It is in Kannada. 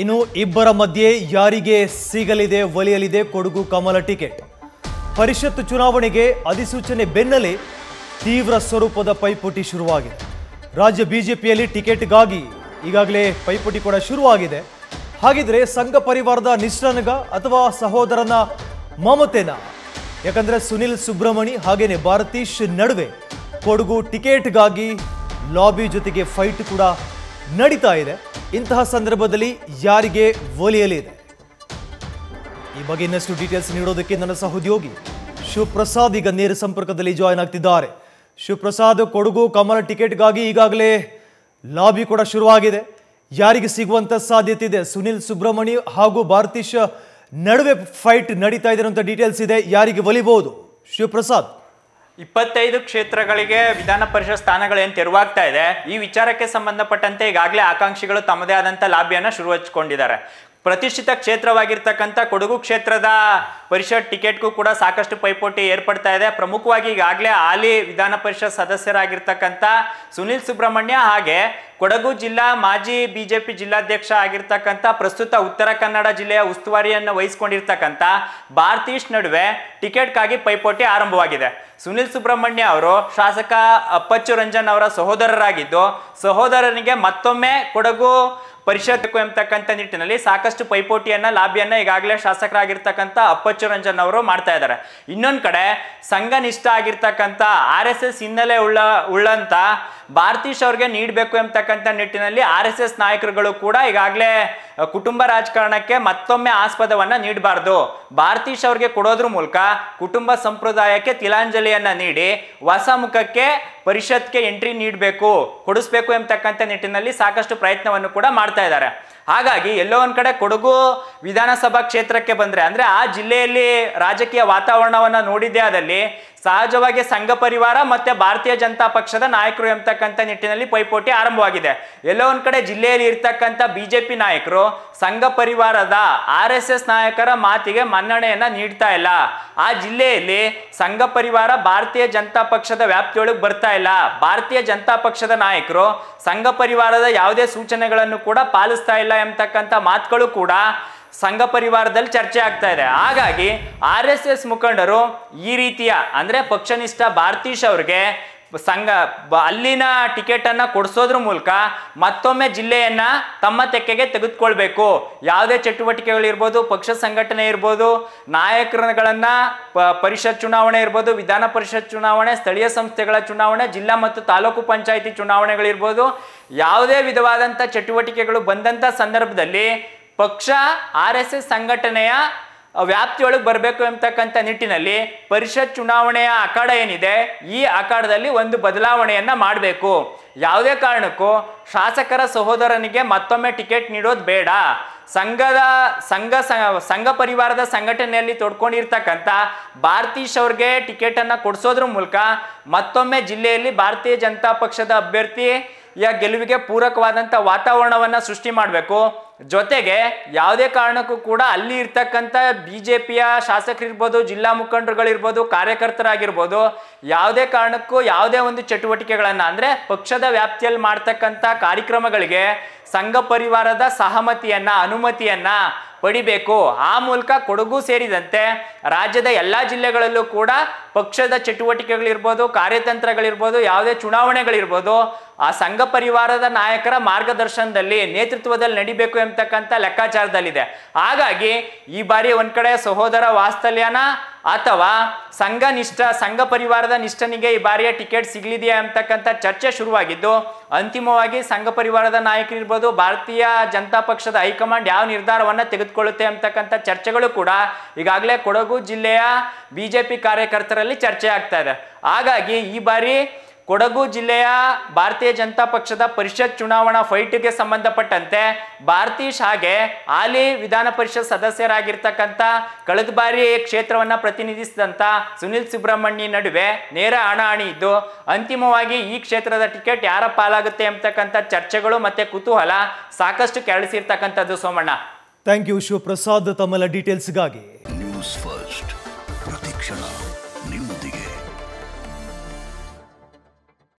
ಇನ್ನು ಇಬ್ಬರ ಮಧ್ಯೆ ಯಾರಿಗೆ ಸಿಗಲಿದೆ, ಒಲಿಯಲಿದೆ ಕೊಡಗು ಕಮಲ ಟಿಕೆಟ್? ಪರಿಷತ್ ಚುನಾವಣೆಗೆ ಅಧಿಸೂಚನೆ ಬೆನ್ನಲ್ಲೇ ತೀವ್ರ ಸ್ವರೂಪದ ಪೈಪೋಟಿ ಶುರುವಾಗಿದೆ. ರಾಜ್ಯ ಬಿಜೆಪಿಯಲ್ಲಿ ಟಿಕೆಟ್ಗಾಗಿ ಈಗಾಗಲೇ ಪೈಪೋಟಿ ಕೂಡ ಶುರುವಾಗಿದೆ. ಹಾಗಿದ್ರೆ ಸಂಘ ಪರಿವಾರದ ನಿಷ್ಠನಗ ಅಥವಾ ಸಹೋದರನ ಮಮತೆನ? ಯಾಕಂದ್ರೆ ಸುನಿಲ್ ಸುಬ್ರಹ್ಮಣಿ ಹಾಗೇನೆ ಭಾರತೀಶ್ ನಡುವೆ ಕೊಡಗು ಟಿಕೆಟ್ಗಾಗಿ ಲಾಬಿ ಜೊತೆಗೆ ಫೈಟ್ ಕೂಡ ನಡೀತಾ ಇದೆ. ಇಂತಹ ಸಂದರ್ಭದಲ್ಲಿ ಯಾರಿಗೆ ಒಲಿಯಲಿದೆ ಈ ಬಗ್ಗೆ ಇನ್ನಷ್ಟು ಡೀಟೇಲ್ಸ್ ನೀಡೋದಕ್ಕೆ ನನ್ನ ಸಹೋದ್ಯೋಗಿ ಶಿವಪ್ರಸಾದ್ ಈಗ ನೇರ ಸಂಪರ್ಕದಲ್ಲಿ ಜಾಯ್ನ್ ಆಗ್ತಿದ್ದಾರೆ. ಶಿವಪ್ರಸಾದ್ ಕೊಡಗು ಕಮಲ ಟಿಕೆಟ್ಗಾಗಿ ಈಗಾಗಲೇ ಲಾಬಿ ಕೂಡ ಶುರುವಾಗಿದೆ. ಯಾರಿಗೆ ಸಿಗುವಂತ ಸಾಧ್ಯತೆ ಇದೆ? ಸುನಿಲ್ ಸುಬ್ರಹ್ಮಣ್ಯ ಹಾಗೂ ಭಾರತೀಶ್ ನಡುವೆ ಫೈಟ್ ನಡೀತಾ ಇದೆ ಅಂತ ಡೀಟೇಲ್ಸ್ ಇದೆ. ಯಾರಿಗೆ ಒಲಿಬಹುದು? ಶಿವಪ್ರಸಾದ್. ಇಪ್ಪತ್ತೈದು ಕ್ಷೇತ್ರಗಳಿಗೆ ವಿಧಾನ ಪರಿಷತ್ ಸ್ಥಾನಗಳೇನು ತೆರವಾಗ್ತಾ ಇದೆ, ಈ ವಿಚಾರಕ್ಕೆ ಸಂಬಂಧಪಟ್ಟಂತೆ ಈಗಾಗಲೇ ಆಕಾಂಕ್ಷಿಗಳು ತಮ್ಮದೇ ಆದಂಥ ಲಾಭಿಯನ್ನು ಶುರು ಹಚ್ಕೊಂಡಿದ್ದಾರೆ ಪ್ರತಿಷ್ಠಿತ ಕ್ಷೇತ್ರವಾಗಿರ್ತಕ್ಕಂಥ ಕೊಡಗು ಕ್ಷೇತ್ರದ ಪರಿಷತ್ ಟಿಕೆಟ್ಗೂ ಕೂಡ ಸಾಕಷ್ಟು ಪೈಪೋಟಿ ಏರ್ಪಡ್ತಾ ಇದೆ. ಪ್ರಮುಖವಾಗಿ ಈಗಾಗಲೇ ಹಾಲಿ ವಿಧಾನ ಪರಿಷತ್ ಸದಸ್ಯರಾಗಿರ್ತಕ್ಕಂಥ ಸುನಿಲ್ ಸುಬ್ರಹ್ಮಣ್ಯ ಹಾಗೆ ಕೊಡಗು ಜಿಲ್ಲಾ ಮಾಜಿ ಬಿಜೆಪಿ ಜಿಲ್ಲಾಧ್ಯಕ್ಷ ಆಗಿರ್ತಕ್ಕಂಥ ಪ್ರಸ್ತುತ ಉತ್ತರ ಕನ್ನಡ ಜಿಲ್ಲೆಯ ಉಸ್ತುವಾರಿಯನ್ನು ವಹಿಸಿಕೊಂಡಿರ್ತಕ್ಕಂಥ ಭಾರತೀಶ್ ನಡುವೆ ಟಿಕೆಟ್ಗಾಗಿ ಪೈಪೋಟಿ ಆರಂಭವಾಗಿದೆ. ಸುನಿಲ್ ಸುಬ್ರಹ್ಮಣ್ಯ ಅವರು ಶಾಸಕ ಅಪ್ಪಚ್ಚು ರಂಜನ್ ಅವರ ಸಹೋದರರಾಗಿದ್ದು, ಸಹೋದರನಿಗೆ ಮತ್ತೊಮ್ಮೆ ಕೊಡಗು ಪರಿಷತ್ ಎಂಬತಕ್ಕಂಥ ನಿಟ್ಟಿನಲ್ಲಿ ಸಾಕಷ್ಟು ಪೈಪೋಟಿಯನ್ನ, ಲಾಬಿಯನ್ನ ಈಗಾಗಲೇ ಶಾಸಕರಾಗಿರ್ತಕ್ಕಂಥ ಅಪ್ಪಚ್ಚು ರಂಜನ್ ಅವರು ಮಾಡ್ತಾ ಇದ್ದಾರೆ. ಇನ್ನೊಂದು ಕಡೆ ಸಂಘನಿಷ್ಠ ಆಗಿರ್ತಕ್ಕಂಥ ಆರ್ ಎಸ್ ಎಸ್ ಹಿನ್ನೆಲೆ ಉಳ್ಳ, ಉಳ್ಳಂತ ಭಾರತೀಶ್ ಅವ್ರಿಗೆ ನೀಡಬೇಕು ಎಂಬತಕ್ಕಂಥ ನಿಟ್ಟಿನಲ್ಲಿ ಆರ್ ಎಸ್ ಎಸ್ ನಾಯಕರುಗಳು ಕೂಡ ಈಗಾಗಲೇ ಕುಟುಂಬ ರಾಜಕಾರಣಕ್ಕೆ ಮತ್ತೊಮ್ಮೆ ಆಸ್ಪದವನ್ನ ನೀಡಬಾರ್ದು. ಭಾರತೀಶ್ ಅವ್ರಿಗೆ ಕೊಡೋದ್ರ ಮೂಲಕ ಕುಟುಂಬ ಸಂಪ್ರದಾಯಕ್ಕೆ ತಿಲಾಂಜಲಿಯನ್ನ ನೀಡಿ ಹೊಸ ಮುಖಕ್ಕೆ, ಪರಿಷತ್ಗೆ ಎಂಟ್ರಿ ನೀಡಬೇಕು, ಕೊಡಿಸ್ಬೇಕು ಎಂಬತಕ್ಕಂಥ ನಿಟ್ಟಿನಲ್ಲಿ ಸಾಕಷ್ಟು ಪ್ರಯತ್ನವನ್ನು ಕೂಡ ಮಾಡ್ತಾ ಇದ್ದಾರೆ. ಹಾಗಾಗಿ ಎಲ್ಲೋ ಒಂದ್ ಕಡೆ ಕೊಡಗು ವಿಧಾನಸಭಾ ಕ್ಷೇತ್ರಕ್ಕೆ ಬಂದ್ರೆ, ಅಂದ್ರೆ ಆ ಜಿಲ್ಲೆಯಲ್ಲಿ ರಾಜಕೀಯ ವಾತಾವರಣವನ್ನ ನೋಡಿದ್ದೇ ಆದಲ್ಲಿ ಸಹಜವಾಗಿ ಸಂಘ ಪರಿವಾರ ಮತ್ತೆ ಭಾರತೀಯ ಜನತಾ ಪಕ್ಷದ ನಾಯಕರು ಎಂಬತಕ್ಕಂಥ ನಿಟ್ಟಿನಲ್ಲಿ ಪೈಪೋಟಿ ಆರಂಭವಾಗಿದೆ. ಎಲ್ಲೋ ಒಂದ್ ಕಡೆ ಜಿಲ್ಲೆಯಲ್ಲಿ ಇರ್ತಕ್ಕಂಥ ಬಿಜೆಪಿ ನಾಯಕರು ಸಂಘ ಪರಿವಾರದ ಆರ್ ಎಸ್ ಎಸ್ ನಾಯಕರ ಮಾತಿಗೆ ಮನ್ನಣೆಯನ್ನ ನೀಡ್ತಾ ಇಲ್ಲ. ಆ ಜಿಲ್ಲೆಯಲ್ಲಿ ಸಂಘ ಪರಿವಾರ ಭಾರತೀಯ ಜನತಾ ಪಕ್ಷದ ವ್ಯಾಪ್ತಿಯೊಳಗೆ ಬರ್ತಾ ಇಲ್ಲ. ಭಾರತೀಯ ಜನತಾ ಪಕ್ಷದ ನಾಯಕರು ಸಂಘ ಪರಿವಾರದ ಯಾವುದೇ ಸೂಚನೆಗಳನ್ನು ಕೂಡ ಪಾಲಿಸ್ತಾ ಇಲ್ಲ ಎಂಬತಕ್ಕಂಥ ಮಾತುಗಳು ಕೂಡ ಸಂಘ ಪರಿವಾರದಲ್ಲಿ ಚರ್ಚೆ ಆಗ್ತಾ ಇದೆ. ಹಾಗಾಗಿ ಆರ್ ಎಸ್ ಎಸ್ ಮುಖಂಡರು ಈ ರೀತಿಯ ಅಂದ್ರೆ ಪಕ್ಷನಿಷ್ಠ ಭಾರತೀಶ್ ಅವ್ರಿಗೆ ಸಂಘ ಅಲ್ಲಿನ ಟಿಕೆಟ್ ಅನ್ನ ಕೊಡಿಸೋದ್ರ ಮೂಲಕ ಮತ್ತೊಮ್ಮೆ ಜಿಲ್ಲೆಯನ್ನ ತಮ್ಮ ತೆಕ್ಕೆಗೆ ತೆಗೆದುಕೊಳ್ಬೇಕು. ಯಾವುದೇ ಚಟುವಟಿಕೆಗಳಿರ್ಬೋದು ಪಕ್ಷ ಸಂಘಟನೆ ಇರ್ಬೋದು, ನಾಯಕರುಗಳನ್ನ ಪರಿಷತ್ ಚುನಾವಣೆ ಇರ್ಬೋದು, ವಿಧಾನ ಪರಿಷತ್ ಚುನಾವಣೆ, ಸ್ಥಳೀಯ ಸಂಸ್ಥೆಗಳ ಚುನಾವಣೆ, ಜಿಲ್ಲಾ ಮತ್ತು ತಾಲೂಕು ಪಂಚಾಯಿತಿ ಚುನಾವಣೆಗಳಿರ್ಬೋದು. ಯಾವುದೇ ವಿಧವಾದಂಥ ಚಟುವಟಿಕೆಗಳು ಬಂದಂಥ ಸಂದರ್ಭದಲ್ಲಿ ಪಕ್ಷ, ಆರ್ ಎಸ್ ಎಸ್ ಸಂಘಟನೆಯ ವ್ಯಾಪ್ತಿಯೊಳಗೆ ಬರಬೇಕು ಎಂಬತಕ್ಕಂಥ ನಿಟ್ಟಿನಲ್ಲಿ ಪರಿಷತ್ ಚುನಾವಣೆಯ ಅಖಾಡ ಏನಿದೆ, ಈ ಅಖಾಡದಲ್ಲಿ ಒಂದು ಬದಲಾವಣೆಯನ್ನು ಮಾಡಬೇಕು. ಯಾವುದೇ ಕಾರಣಕ್ಕೂ ಶಾಸಕರ ಸಹೋದರನಿಗೆ ಮತ್ತೊಮ್ಮೆ ಟಿಕೆಟ್ ನೀಡೋದು ಬೇಡ. ಸಂಘದ, ಸಂಘ ಸಂಘ ಪರಿವಾರದ ಸಂಘಟನೆಯಲ್ಲಿ ತೊಡ್ಕೊಂಡಿರ್ತಕ್ಕಂಥ ಭಾರತೀಶ್ ಅವ್ರಿಗೆ ಟಿಕೆಟನ್ನು ಕೊಡಿಸೋದ್ರ ಮೂಲಕ ಮತ್ತೊಮ್ಮೆ ಜಿಲ್ಲೆಯಲ್ಲಿ ಭಾರತೀಯ ಜನತಾ ಪಕ್ಷದ ಅಭ್ಯರ್ಥಿಯ ಗೆಲುವಿಗೆ ಪೂರಕವಾದಂಥ ವಾತಾವರಣವನ್ನ ಸೃಷ್ಟಿ ಮಾಡಬೇಕು. ಜೊತೆಗೆ ಯಾವುದೇ ಕಾರಣಕ್ಕೂ ಕೂಡ ಅಲ್ಲಿ ಇರ್ತಕ್ಕಂಥ ಬಿ ಜೆ ಪಿಯ ಶಾಸಕರಿರ್ಬೋದು, ಜಿಲ್ಲಾ ಮುಖಂಡರುಗಳಿರ್ಬೋದು, ಕಾರ್ಯಕರ್ತರಾಗಿರ್ಬೋದು, ಯಾವುದೇ ಕಾರಣಕ್ಕೂ ಯಾವುದೇ ಒಂದು ಚಟುವಟಿಕೆಗಳನ್ನು ಅಂದರೆ ಪಕ್ಷದ ವ್ಯಾಪ್ತಿಯಲ್ಲಿ ಮಾಡ್ತಕ್ಕಂಥ ಕಾರ್ಯಕ್ರಮಗಳಿಗೆ ಸಂಘ ಪರಿವಾರದ ಸಹಮತಿಯನ್ನು, ಅನುಮತಿಯನ್ನ ಪಡಿಬೇಕು. ಆ ಮೂಲಕ ಕೊಡಗು ಸೇರಿದಂತೆ ರಾಜ್ಯದ ಎಲ್ಲ ಜಿಲ್ಲೆಗಳಲ್ಲೂ ಕೂಡ ಪಕ್ಷದ ಚಟುವಟಿಕೆಗಳಿರ್ಬೋದು, ಕಾರ್ಯತಂತ್ರಗಳಿರ್ಬೋದು, ಯಾವುದೇ ಚುನಾವಣೆಗಳಿರ್ಬೋದು, ಆ ಸಂಘ ಪರಿವಾರದ ನಾಯಕರ ಮಾರ್ಗದರ್ಶನದಲ್ಲಿ ನೇತೃತ್ವದಲ್ಲಿ ನಡಿಬೇಕು ಎಂಬತಕ್ಕಂಥ ಲೆಕ್ಕಾಚಾರದಲ್ಲಿದೆ. ಹಾಗಾಗಿ ಈ ಬಾರಿ ಒಂದು ಕಡೆ ಸಹೋದರ ವಾಸ್ತಲ್ಯನ ಅಥವಾ ಸಂಘ ನಿಷ್ಠ ಸಂಘ ಪರಿವಾರದ ನಿಷ್ಠನಿಗೆ ಈ ಬಾರಿಯ ಟಿಕೆಟ್ ಸಿಗಲಿದೆಯಾ ಅಂತಕ್ಕಂಥ ಚರ್ಚೆ ಶುರುವಾಗಿದ್ದು ಅಂತಿಮವಾಗಿ ಸಂಘ ಪರಿವಾರದ ನಾಯಕರಿರ್ಬೋದು ಭಾರತೀಯ ಜನತಾ ಪಕ್ಷದ ಹೈಕಮಾಂಡ್ ಯಾವ ನಿರ್ಧಾರವನ್ನ ತೆಗೆದುಕೊಳ್ಳುತ್ತೆ ಅಂತಕ್ಕಂಥ ಚರ್ಚೆಗಳು ಕೂಡ ಈಗಾಗಲೇ ಕೊಡಗು ಜಿಲ್ಲೆಯ ಬಿಜೆಪಿ ಕಾರ್ಯಕರ್ತರಲ್ಲಿ ಚರ್ಚೆ ಆಗ್ತಾ ಇದೆ. ಹಾಗಾಗಿ ಈ ಬಾರಿ ಕೊಡಗು ಜಿಲ್ಲೆಯ ಭಾರತೀಯ ಜನತಾ ಪಕ್ಷದ ಪರಿಷತ್ ಚುನಾವಣಾ ಫೈಟ್ಗೆ ಸಂಬಂಧಪಟ್ಟಂತೆ ಭಾರತೀಶ್ ಹಾಗೆ ಹಾಲಿ ವಿಧಾನ ಪರಿಷತ್ ಸದಸ್ಯರಾಗಿರ್ತಕ್ಕಂಥ ಕಳೆದ ಬಾರಿ ಕ್ಷೇತ್ರವನ್ನ ಪ್ರತಿನಿಧಿಸಿದಂಥ ಸುನಿಲ್ ಸುಬ್ರಹ್ಮಣ್ಯ ನಡುವೆ ನೇರ ಹಣಾಹಣಿ ಇದ್ದು ಅಂತಿಮವಾಗಿ ಈ ಕ್ಷೇತ್ರದ ಟಿಕೆಟ್ ಯಾರ ಪಾಲಾಗುತ್ತೆ ಎಂಬತಕ್ಕಂಥ ಚರ್ಚೆಗಳು ಮತ್ತೆ ಕುತೂಹಲ ಸಾಕಷ್ಟು ಕೆರಳಿಸಿರ್ತಕ್ಕಂಥದ್ದು ಸೋಮಣ್ಣ. ಥ್ಯಾಂಕ್ ಯು ಶಿವಪ್ರಸಾದ್ ತಮ್ಮೆಲ್ಲ ಡೀಟೇಲ್ಸ್ಗಾಗಿ